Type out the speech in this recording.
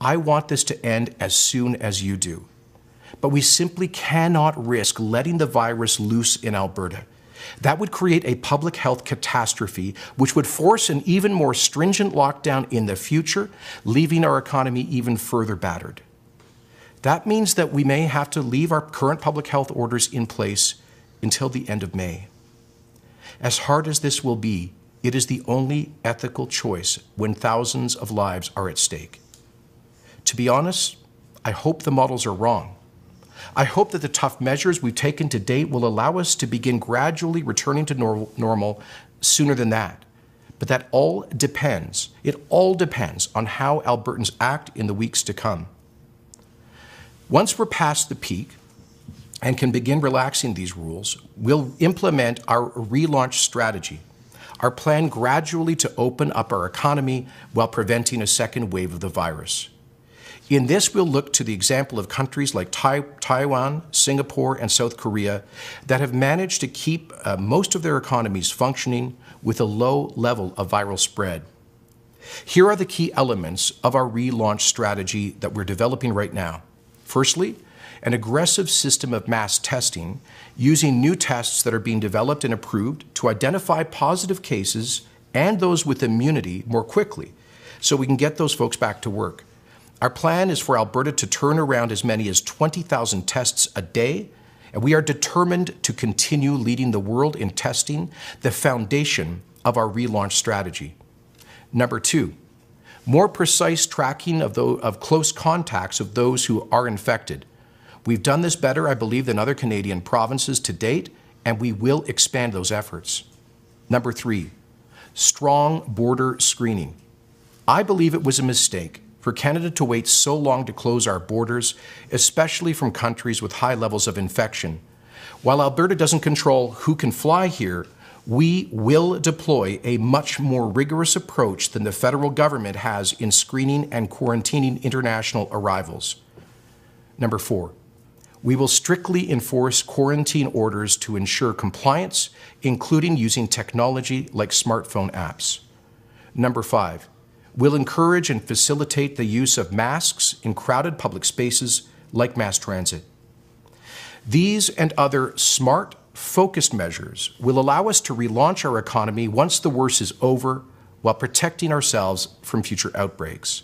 I want this to end as soon as you do. But we simply cannot risk letting the virus loose in Alberta. That would create a public health catastrophe, which would force an even more stringent lockdown in the future, leaving our economy even further battered. That means that we may have to leave our current public health orders in place until the end of May. As hard as this will be, it is the only ethical choice when thousands of lives are at stake. To be honest, I hope the models are wrong. I hope that the tough measures we've taken to date will allow us to begin gradually returning to nor normal sooner than that. But that all depends, it all depends on how Albertans act in the weeks to come. Once we're past the peak and can begin relaxing these rules, we'll implement our relaunch strategy, our plan gradually to open up our economy while preventing a second wave of the virus. In this, we'll look to the example of countries like tai Taiwan, Singapore, and South Korea that have managed to keep uh, most of their economies functioning with a low level of viral spread. Here are the key elements of our relaunch strategy that we're developing right now. Firstly, an aggressive system of mass testing using new tests that are being developed and approved to identify positive cases and those with immunity more quickly so we can get those folks back to work. Our plan is for Alberta to turn around as many as 20,000 tests a day, and we are determined to continue leading the world in testing, the foundation of our relaunch strategy. Number two, more precise tracking of, the, of close contacts of those who are infected. We've done this better, I believe, than other Canadian provinces to date, and we will expand those efforts. Number three, strong border screening. I believe it was a mistake for Canada to wait so long to close our borders, especially from countries with high levels of infection. While Alberta doesn't control who can fly here, we will deploy a much more rigorous approach than the federal government has in screening and quarantining international arrivals. Number four, we will strictly enforce quarantine orders to ensure compliance, including using technology like smartphone apps. Number five, will encourage and facilitate the use of masks in crowded public spaces like mass transit. These and other smart, focused measures will allow us to relaunch our economy once the worst is over while protecting ourselves from future outbreaks.